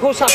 后上。